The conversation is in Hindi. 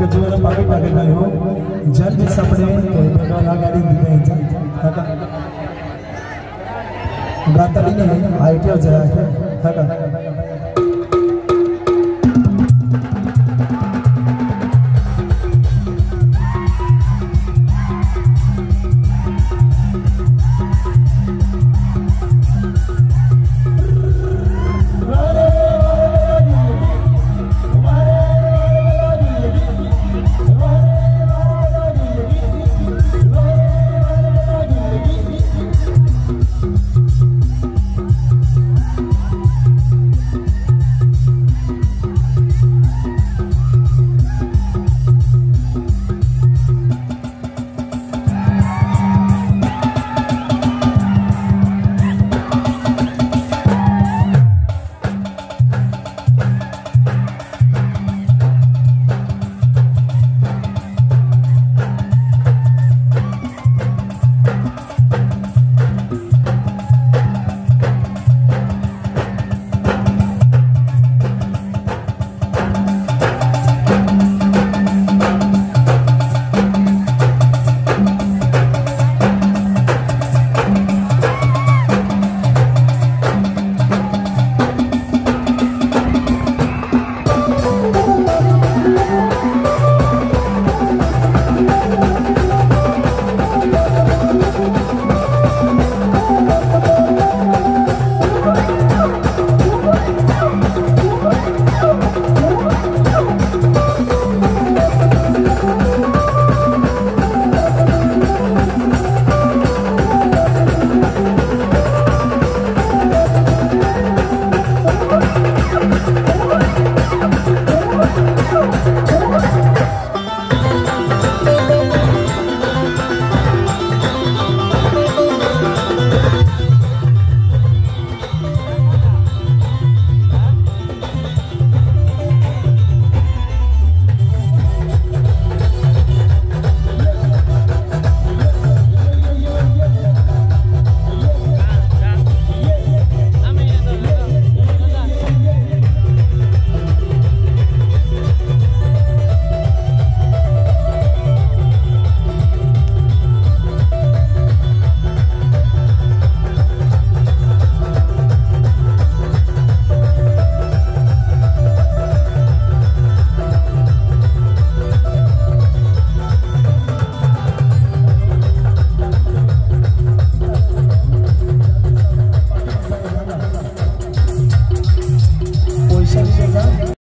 ಈಗ ಜೀವನ ಪಾಕೆಟ್ ಆಗಿದೆ ನೀವು ಜಲ್ದಿ ಸಪಡೆ ಬೇಗ ಗಾಡಿ दिले हका गातडी ने आईटी जरा है हका